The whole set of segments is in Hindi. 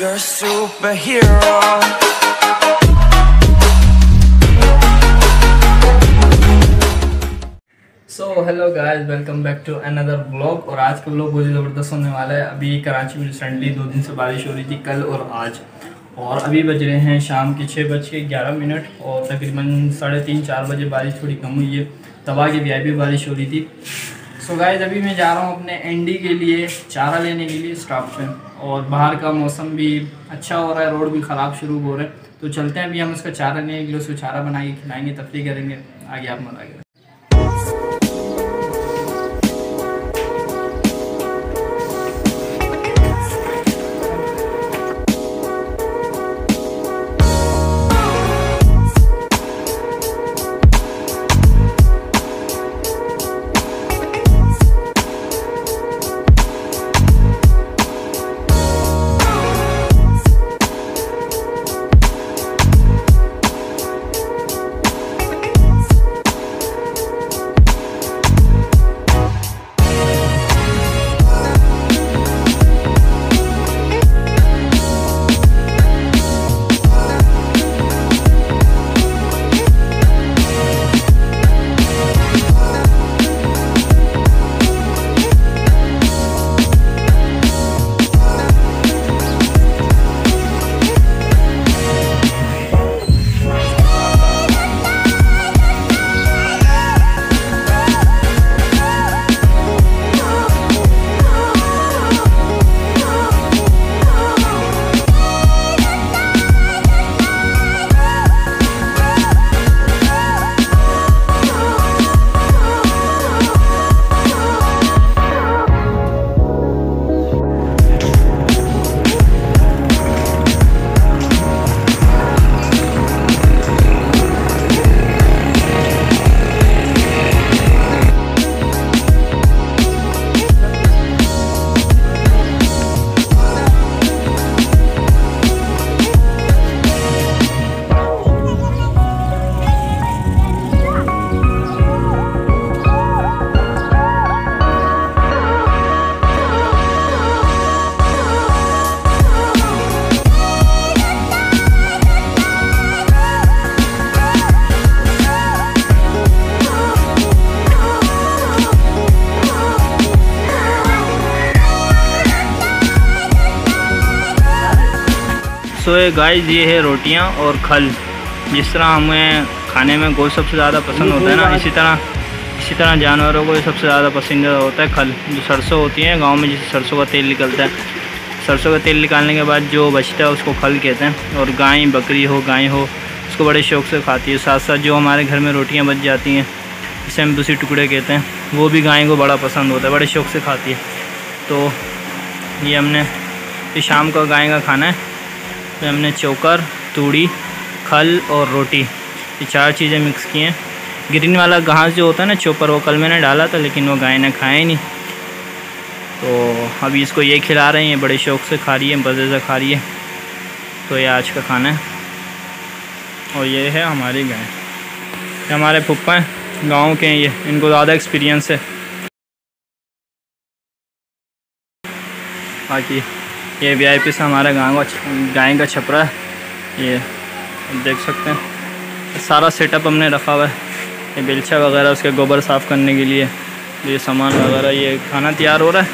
You're a superhero. So hello guys welcome back to another blog और आज का ब्लॉग बहुत ही ज़बरदस्त होने वाला है। अभी कराची में रिसेंटली दो दिन से बारिश हो रही थी, कल और आज। और अभी बज रहे हैं शाम के छः बज के ग्यारह मिनट और तकरीबन साढ़े तीन, चार बजे बारिश थोड़ी कम हुई है। तबाह की भी बारिश हो रही थी। सो so गाइस अभी मैं जा रहा हूँ अपने एंडी के लिए, चारा लेने के लिए स्टॉप पे। और बाहर का मौसम भी अच्छा हो रहा है रोड भी ख़राब शुरू हो रहा है। तो चलते हैं, अभी हम उसका चारा लेने के लिए, उसको चारा बना के खिलाएँगे, तफरी करेंगे। आगे आप मना सो so, गाइस ये है रोटियाँ और खल जिस तरह हमें खाने में गोश्त सबसे ज़्यादा पसंद होता है ना इसी तरह इसी तरह जानवरों को सबसे ज़्यादा पसंदीदा होता है खल जो सरसों होती है गाँव में जिसे सरसों का तेल निकलता है। सरसों का तेल निकालने के बाद जो बचता है उसको खल कहते हैं और गाय बकरी हो गाय हो उसको बड़े शौक से खाती है। साथ साथ जो हमारे घर में रोटियाँ बच जाती हैं जिसे हम दूसरी टुकड़े कहते हैं वो भी गाय को बड़ा पसंद होता है बड़े शौक से खाती है। तो ये हमने ये शाम का गाय का खाना है। तो हमने चोकर, तूड़ी, खल और रोटी। ये चार चीज़ें मिक्स की हैं। ग्रीन वाला घास जो होता है ना चोपर वो कल मैंने डाला था, लेकिन वो गाय ने खाया ही नहीं। तो अभी इसको ये खिला रहे हैं, ये बड़े शौक से खा रही है, मज़े से खा रही है। तो ये आज का खाना है। और ये है हमारी गाय। ये हमारे पप्पा हैं, गाँव के हैं ये। इनको ज़्यादा एक्सपीरियंस है। बाकी ये वी आई पी से हमारा गाँव का गाय का छपरा है। ये देख सकते हैं। सारा सेटअप हमने रखा हुआ है। ये बेलचा वगैरह, उसके गोबर साफ़ करने के लिए, ये सामान वगैरह, ये खाना तैयार हो रहा है।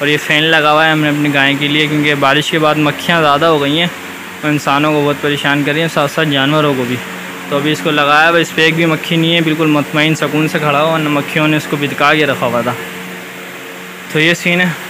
और ये फ़ैन लगा हुआ है हमने अपनी गाय के लिए, क्योंकि बारिश के बाद मक्खियाँ ज़्यादा हो गई हैं और इंसानों को बहुत परेशान कर हैं, साथ साथ जानवरों को भी। तो अभी इसको लगाया हुआ इस पर एक भी मक्खी नहीं है, बिल्कुल मतमिन सकून से खड़ा हुआ और मक्खियों ने इसको बिदका के रखा हुआ था। तो ये सीन है।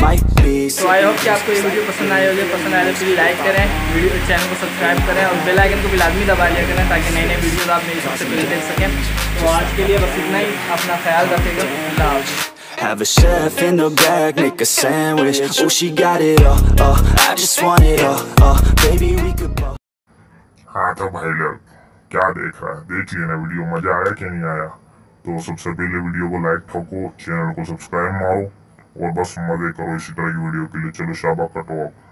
might be. तो आई होप कि आपको ये वीडियो पसंद आए होगी पसंद आए तो प्लीज़ लाइक करें वीडियो चैनल को सब्सक्राइब करें और बेल आइकन को भी लाजमी दबा लिया करें ताकि नए नए वीडियोज़ आप मेरी सबसे पहले देख सकें तो आज के लिए बस इतना ही अपना ख्याल रखेगा अल्लाह Have a chef in the back, make a sandwich. Oh, she got it all. Oh, I just want it all. Oh, baby, we could both. हाँ तो भाई लोग क्या देख रहा है देख लिया ना वीडियो मज़ा आया कि नहीं आया तो सबसे पहले वीडियो को लाइक ठोको चैनल को सब्सक्राइब मारो और बस मज़े करो इसी तरह की